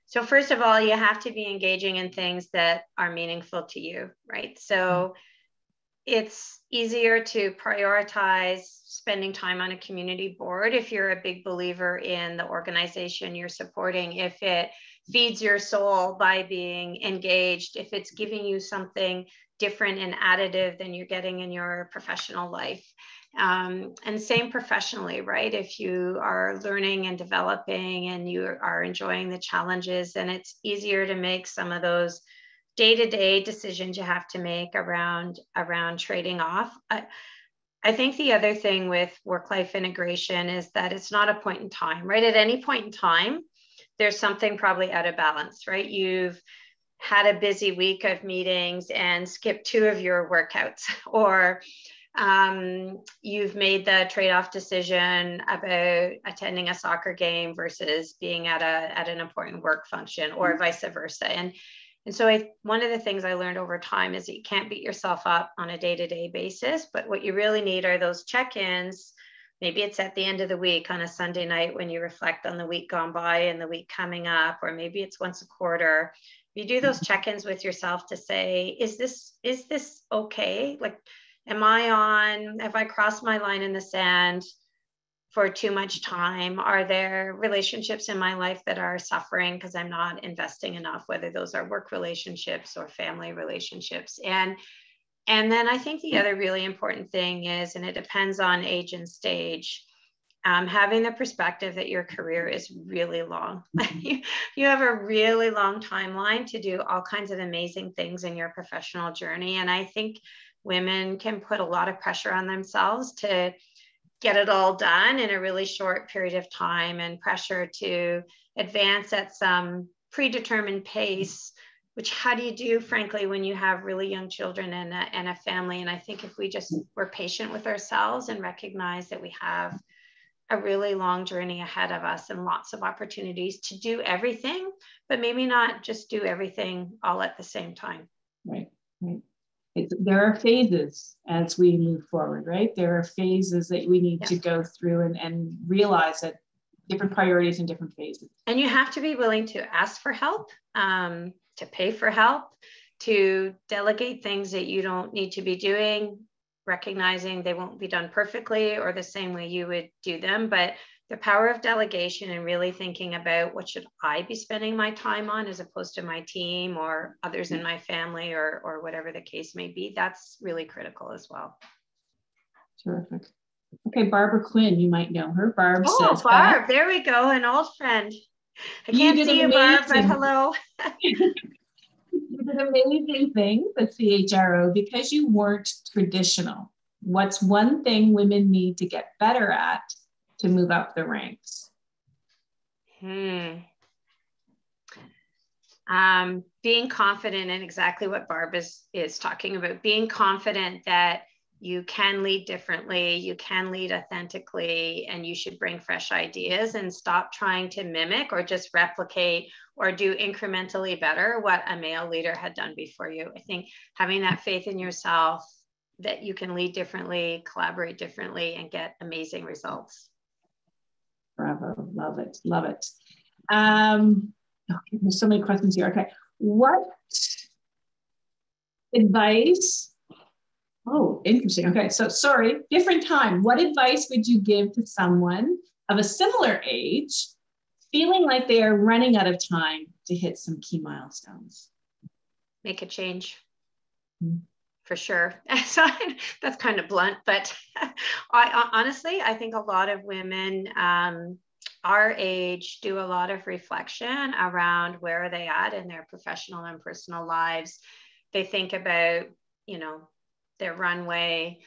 so first of all, you have to be engaging in things that are meaningful to you, right? So it's easier to prioritize spending time on a community board if you're a big believer in the organization you're supporting, if it feeds your soul by being engaged, if it's giving you something different and additive than you're getting in your professional life. Um, and same professionally, right? If you are learning and developing and you are enjoying the challenges, then it's easier to make some of those day-to-day decisions you have to make around around trading off. I, I think the other thing with work-life integration is that it's not a point in time, right? At any point in time, there's something probably out of balance, right? You've had a busy week of meetings and skipped two of your workouts, or um, you've made the trade-off decision about attending a soccer game versus being at a at an important work function, or mm-hmm. vice versa. And and so I, one of the things I learned over time is that you can't beat yourself up on a day-to-day basis, but what you really need are those check-ins. Maybe it's at the end of the week on a Sunday night when you reflect on the week gone by and the week coming up, or maybe it's once a quarter. You do those check-ins with yourself to say, is this is this okay? Like am I on, have I crossed my line in the sand for too much time? Are there relationships in my life that are suffering because I'm not investing enough, whether those are work relationships or family relationships? And and then I think the hmm. other really important thing is, and it depends on age and stage, um, having the perspective that your career is really long. you, have a really long timeline to do all kinds of amazing things in your professional journey. And I think women can put a lot of pressure on themselves to get it all done in a really short period of time and pressure to advance at some predetermined pace which how do you do frankly when you have really young children and a, and a family and i think if we just were patient with ourselves and recognize that we have a really long journey ahead of us and lots of opportunities to do everything but maybe not just do everything all at the same time right right it's, there are phases as we move forward, right? There are phases that we need yeah. to go through and, and realize that different priorities in different phases. And you have to be willing to ask for help, um, to pay for help, to delegate things that you don't need to be doing, recognizing they won't be done perfectly or the same way you would do them, but the power of delegation and really thinking about what should I be spending my time on as opposed to my team or others in mm-hmm. my family or, or whatever the case may be, that's really critical as well. Terrific. Okay, Barbara Quinn, you might know her. Barb oh, says, uh, Barb, there we go, an old friend. I can't see you, Barb, but hello. you did amazing thing, at CHRO because you weren't traditional. What's one thing women need to get better at to move up the ranks? Hmm. Um, being confident in exactly what Barb is, is talking about, being confident that you can lead differently, you can lead authentically, and you should bring fresh ideas and stop trying to mimic or just replicate or do incrementally better what a male leader had done before you. I think having that faith in yourself that you can lead differently, collaborate differently, and get amazing results. Bravo. Love it. Love it. Um, okay, there's so many questions here. Okay. What advice? Oh, interesting. Okay. So, sorry, different time. What advice would you give to someone of a similar age feeling like they are running out of time to hit some key milestones? Make a change. Mm-hmm for sure. So that's kind of blunt, but I, honestly, I think a lot of women um, our age do a lot of reflection around where are they at in their professional and personal lives. They think about, you know, their runway.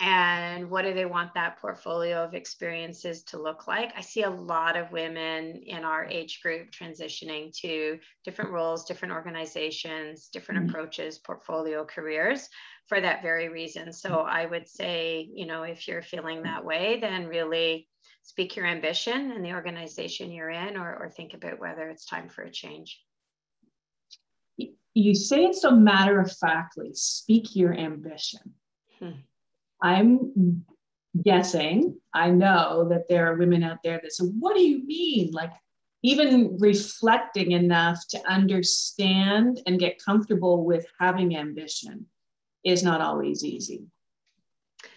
and what do they want that portfolio of experiences to look like i see a lot of women in our age group transitioning to different roles different organizations different mm-hmm. approaches portfolio careers for that very reason so i would say you know if you're feeling that way then really speak your ambition in the organization you're in or, or think about whether it's time for a change you say it so matter of factly speak your ambition hmm. I'm guessing, I know that there are women out there that say, What do you mean? Like, even reflecting enough to understand and get comfortable with having ambition is not always easy.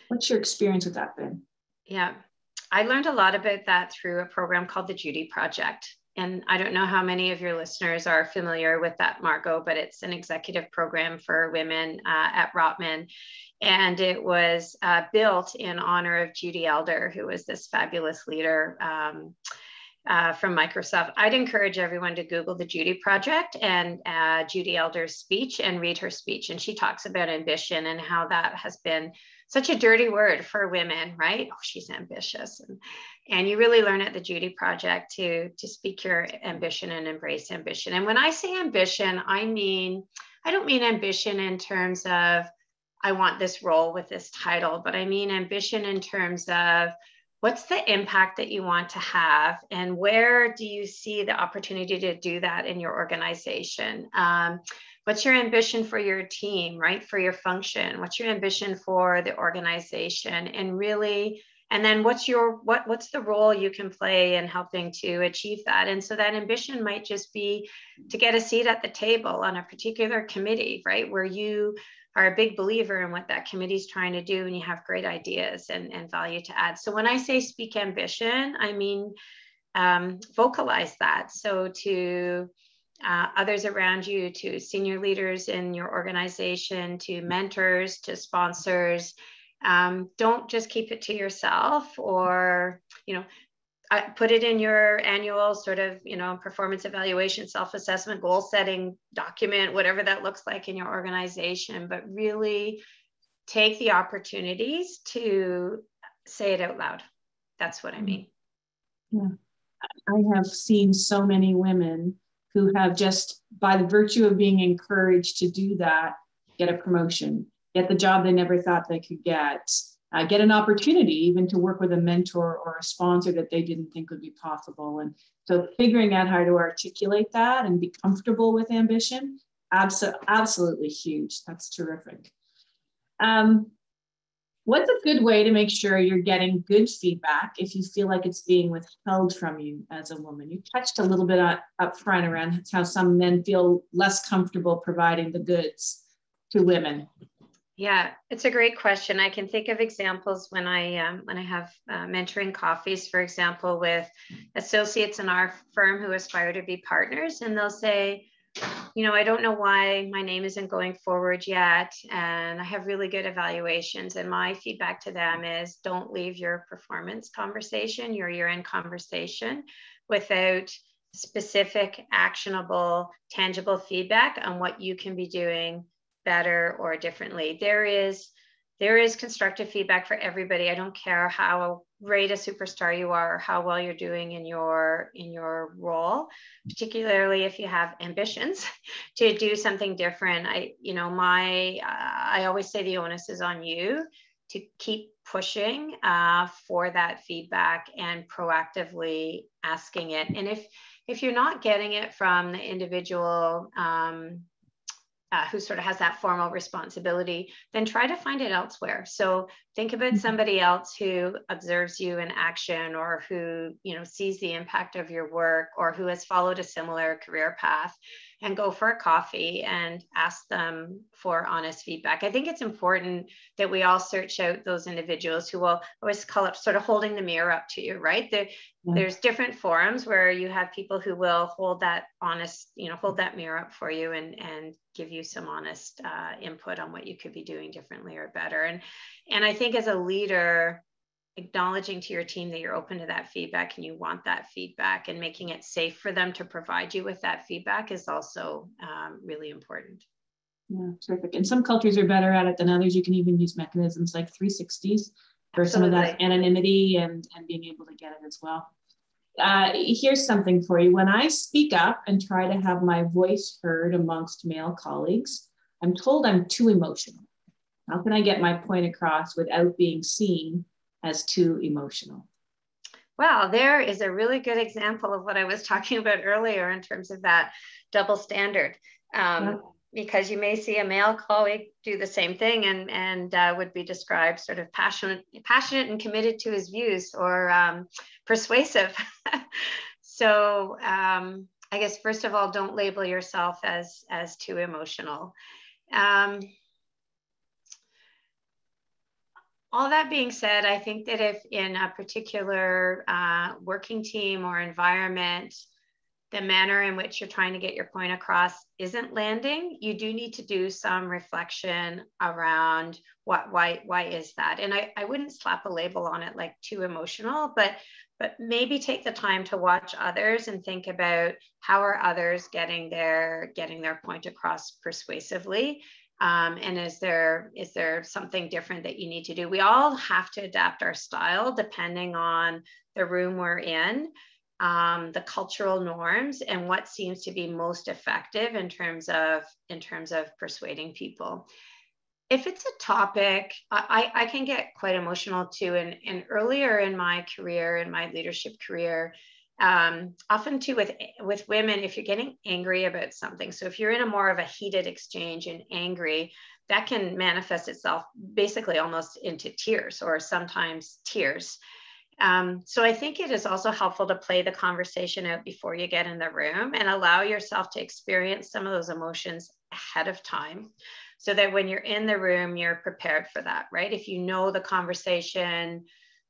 What's your experience with that been? Yeah, I learned a lot about that through a program called the Judy Project. And I don't know how many of your listeners are familiar with that, Margo, but it's an executive program for women uh, at Rotman and it was uh, built in honor of Judy Elder, who was this fabulous leader um, uh, from Microsoft. I'd encourage everyone to Google the Judy Project and uh, Judy Elder's speech and read her speech. And she talks about ambition and how that has been such a dirty word for women, right? Oh, she's ambitious. And, and you really learn at the Judy Project to, to speak your ambition and embrace ambition. And when I say ambition, I mean, I don't mean ambition in terms of I want this role with this title, but I mean ambition in terms of what's the impact that you want to have and where do you see the opportunity to do that in your organization? Um, what's your ambition for your team, right? For your function? What's your ambition for the organization? And really, and then what's your what what's the role you can play in helping to achieve that and so that ambition might just be to get a seat at the table on a particular committee right where you are a big believer in what that committee is trying to do and you have great ideas and, and value to add. So when I say speak ambition, I mean um, vocalize that. So to uh, others around you, to senior leaders in your organization, to mentors, to sponsors, um, don't just keep it to yourself or you know put it in your annual sort of you know performance evaluation self-assessment goal setting document whatever that looks like in your organization. But really take the opportunities to say it out loud. That's what i mean. Yeah. I have seen so many women who have just by the virtue of being encouraged to do that get a promotion get the job they never thought they could get uh, get an opportunity even to work with a mentor or a sponsor that they didn't think would be possible. And so figuring out how to articulate that and be comfortable with ambition, abso- absolutely huge. That's terrific. Um, what's a good way to make sure you're getting good feedback if you feel like it's being withheld from you as a woman? You touched a little bit up front around how some men feel less comfortable providing the goods to women. Yeah, it's a great question. I can think of examples when I um, when I have uh, mentoring coffees, for example, with associates in our firm who aspire to be partners, and they'll say, you know, I don't know why my name isn't going forward yet, and I have really good evaluations. And my feedback to them is, don't leave your performance conversation, your year-end conversation, without specific, actionable, tangible feedback on what you can be doing better or differently. There is there is constructive feedback for everybody. I don't care how great a superstar you are or how well you're doing in your in your role, particularly if you have ambitions to do something different. I you know my uh, I always say the onus is on you to keep pushing uh, for that feedback and proactively asking it. And if if you're not getting it from the individual um, uh, who sort of has that formal responsibility, then try to find it elsewhere. So think about mm-hmm. somebody else who observes you in action or who, you know, sees the impact of your work or who has followed a similar career path and go for a coffee and ask them for honest feedback. I think it's important that we all search out those individuals who will always call it sort of holding the mirror up to you, right? There, yeah. There's different forums where you have people who will hold that honest, you know, hold that mirror up for you and and give you some honest uh, input on what you could be doing differently or better. And and I think as a leader, acknowledging to your team that you're open to that feedback and you want that feedback and making it safe for them to provide you with that feedback is also um, really important. Yeah, terrific. And some cultures are better at it than others. You can even use mechanisms like 360s for Absolutely. some of that anonymity and, and being able to get it as well. Uh, here's something for you. When I speak up and try to have my voice heard amongst male colleagues, I'm told I'm too emotional. How can I get my point across without being seen as too emotional? Wow, there is a really good example of what I was talking about earlier in terms of that double standard. Um, yeah because you may see a male colleague do the same thing and, and uh, would be described sort of passionate, passionate and committed to his views or um, persuasive. so um, I guess first of all, don't label yourself as, as too emotional. Um, all that being said, I think that if in a particular uh, working team or environment, the manner in which you're trying to get your point across isn't landing, you do need to do some reflection around what why why is that? And I, I wouldn't slap a label on it like too emotional, but but maybe take the time to watch others and think about how are others getting their getting their point across persuasively um, and is there is there something different that you need to do? We all have to adapt our style depending on the room we're in um, the cultural norms and what seems to be most effective in terms of in terms of persuading people. If it's a topic i, I can get quite emotional too. And, and earlier in my career in my leadership career um, often too with with women if you're getting angry about something so if you're in a more of a heated exchange and angry that can manifest itself basically almost into tears or sometimes tears um, so I think it is also helpful to play the conversation out before you get in the room and allow yourself to experience some of those emotions ahead of time so that when you're in the room, you're prepared for that, right? If you know the conversation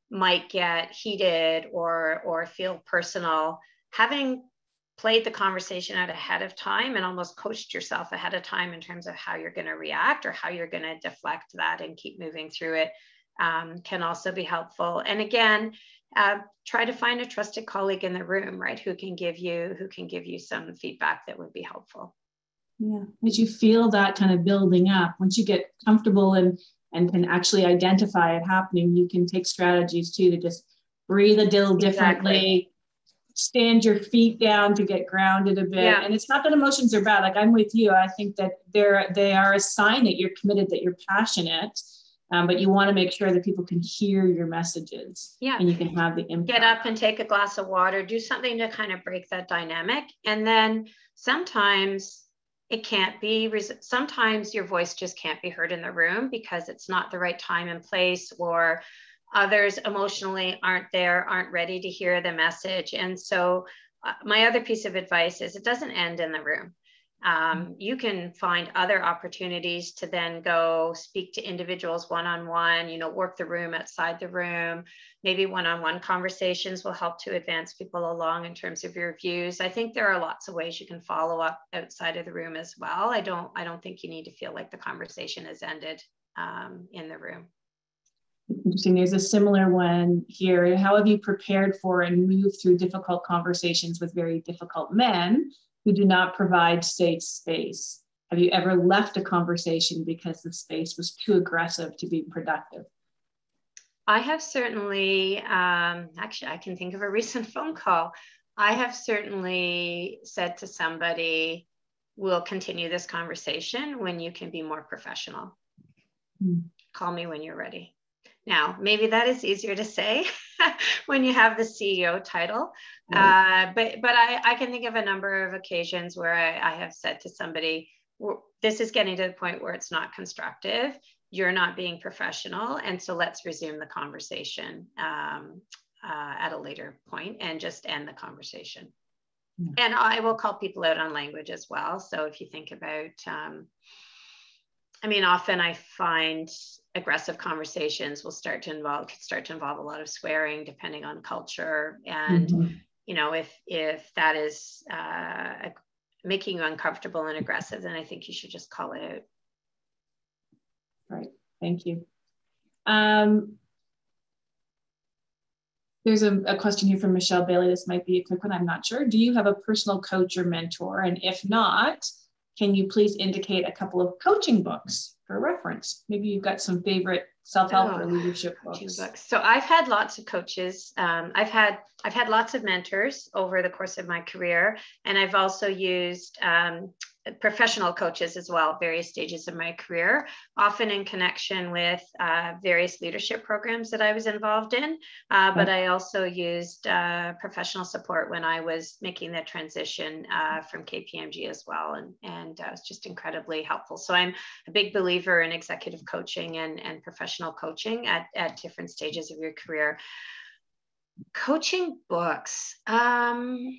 might get heated or, or feel personal, having played the conversation out ahead of time and almost coached yourself ahead of time in terms of how you're going to react or how you're going to deflect that and keep moving through it um, can also be helpful. And again, uh, try to find a trusted colleague in the room, right, who can give you who can give you some feedback that would be helpful. Yeah, as you feel that kind of building up, once you get comfortable and and can actually identify it happening, you can take strategies too to just breathe a little differently. Exactly. Stand your feet down to get grounded a bit. Yeah. And it's not that emotions are bad. Like I'm with you. I think that they're they are a sign that you're committed, that you're passionate um, but you want to make sure that people can hear your messages yeah and you can have the impact get up and take a glass of water do something to kind of break that dynamic and then sometimes it can't be sometimes your voice just can't be heard in the room because it's not the right time and place or others emotionally aren't there aren't ready to hear the message. And so uh, my other piece of advice is it doesn't end in the room um, you can find other opportunities to then go speak to individuals one-on-one you know work the room outside the room. Maybe one-on-one conversations will help to advance people along in terms of your views. I think there are lots of ways you can follow up outside of the room as well. I don't i don't think you need to feel like the conversation has ended um, in the room. Interesting. There's a similar one here. How have you prepared for and moved through difficult conversations with very difficult men who do not provide safe space? Have you ever left a conversation because the space was too aggressive to be productive? I have certainly, um, actually, I can think of a recent phone call. I have certainly said to somebody, we'll continue this conversation when you can be more professional. Mm. Call me when you're ready. Now, maybe that is easier to say when you have the CEO title, right. uh, but but I, I can think of a number of occasions where I, I have said to somebody, "This is getting to the point where it's not constructive. You're not being professional, and so let's resume the conversation um, uh, at a later point and just end the conversation." Yeah. And I will call people out on language as well. So if you think about um, I mean, often I find aggressive conversations will start to involve start to involve a lot of swearing, depending on culture. And mm-hmm. you know, if if that is uh, making you uncomfortable and aggressive, then I think you should just call it out. Right. Thank you. Um, there's a, a, question here from Michelle Bailey. This might be a quick one. I'm not sure. Do you have a personal coach or mentor? And if not, can you please indicate a couple of coaching books for reference? Maybe you've got some favorite self-help oh, or leadership books. books. So I've had lots of coaches. Um, I've had I've had lots of mentors over the course of my career, and I've also used um, professional coaches as well, various stages of my career, often in connection with uh, various leadership programs that I was involved in. Uh, but I also used uh, professional support when I was making the transition uh, from KPMG as well. And, and uh, it's just incredibly helpful. So I'm a big believer in executive coaching and, and professional coaching at, at different stages of your career. Coaching books. Um,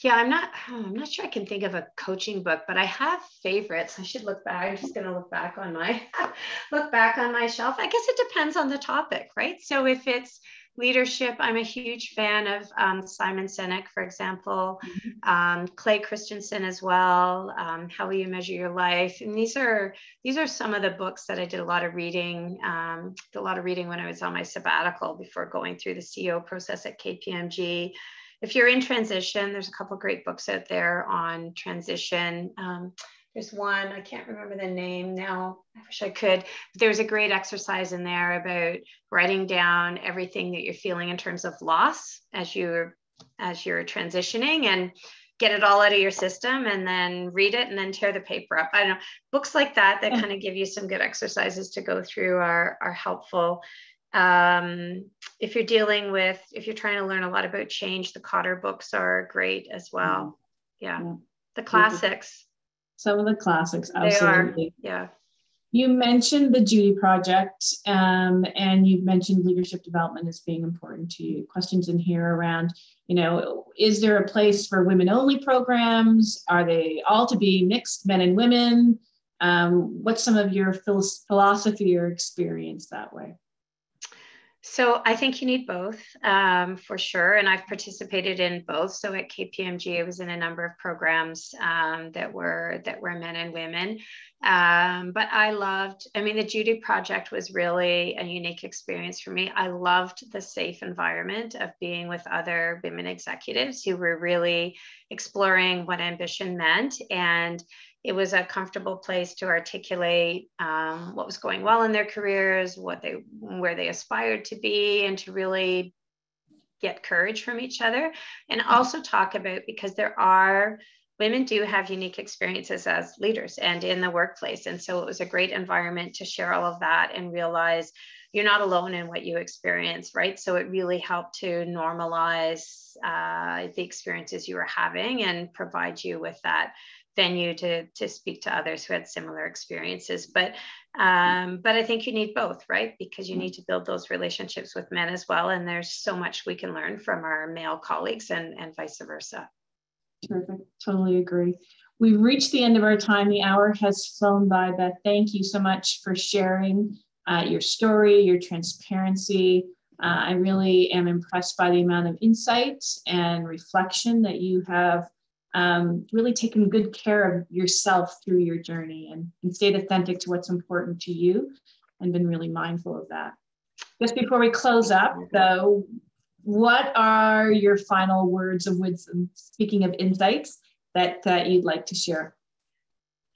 yeah, I'm not. I'm not sure I can think of a coaching book, but I have favorites. I should look back. I'm just going to look back on my look back on my shelf. I guess it depends on the topic, right? So if it's leadership, I'm a huge fan of um, Simon Sinek, for example, mm-hmm. um, Clay Christensen as well. Um, How will you measure your life? And these are these are some of the books that I did a lot of reading. Um, did a lot of reading when I was on my sabbatical before going through the CEO process at KPMG if you're in transition, there's a couple great books out there on transition. Um, there's one, I can't remember the name now. I wish I could. But there's a great exercise in there about writing down everything that you're feeling in terms of loss as you're as you're transitioning and get it all out of your system and then read it and then tear the paper up. I don't know. Books like that that kind of give you some good exercises to go through are, are helpful. Um, if you're dealing with, if you're trying to learn a lot about change, the Kotter books are great as well. Yeah. yeah. The classics. Some of the classics, absolutely. They are. Yeah. You mentioned the Judy Project um, and you mentioned leadership development as being important to you. Questions in here around, you know, is there a place for women only programs? Are they all to be mixed men and women? Um, what's some of your philosophy or experience that way? So I think you need both um, for sure. And I've participated in both. So at KPMG, I was in a number of programs um, that were that were men and women. Um, but I loved, I mean, the Judy Project was really a unique experience for me. I loved the safe environment of being with other women executives who were really exploring what ambition meant and it was a comfortable place to articulate um, what was going well in their careers, what they where they aspired to be, and to really get courage from each other, and also talk about because there are women do have unique experiences as leaders and in the workplace, and so it was a great environment to share all of that and realize you're not alone in what you experience, right? So it really helped to normalize uh, the experiences you were having and provide you with that venue to to speak to others who had similar experiences. But um, but i think you need both right? Because you need to build those relationships with men as well and there's so much we can learn from our male colleagues and and vice versa. Terrific. Totally agree. We've reached the end of our time. The hour has flown by beth. Thank you so much for sharing uh, your story your transparency. Uh, I really am impressed by the amount of insight and reflection that you have um, really taken good care of yourself through your journey and, and stayed authentic to what's important to you and been really mindful of that. Just before we close up, though, what are your final words of wisdom, speaking of insights, that, that you'd like to share?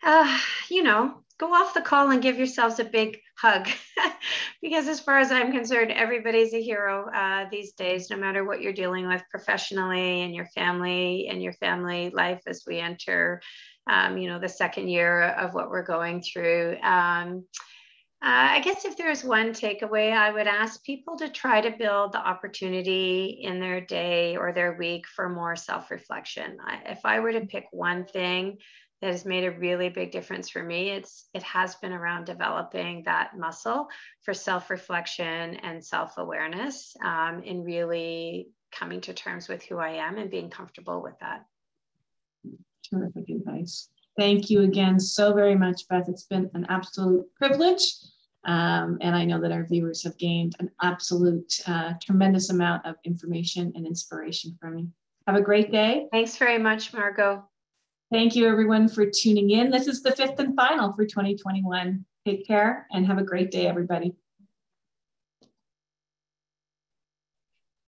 Uh, you know, go off the call and give yourselves a big hug because as far as i'm concerned everybody's a hero uh, these days no matter what you're dealing with professionally and your family and your family life as we enter um, you know the second year of what we're going through um, uh, I guess if there's one takeaway, I would ask people to try to build the opportunity in their day or their week for more self reflection. If I were to pick one thing that has made a really big difference for me. It's it has been around developing that muscle for self-reflection and self-awareness um, and really coming to terms with who i am and being comfortable with that. Terrific advice. Thank you again so very much beth. It's been an absolute privilege um, and i know that our viewers have gained an absolute uh, tremendous amount of information and inspiration from you. Have a great day. Thanks very much margo Thank you everyone for tuning in. This is the fifth and final for 2021. Take care and have a great day, everybody.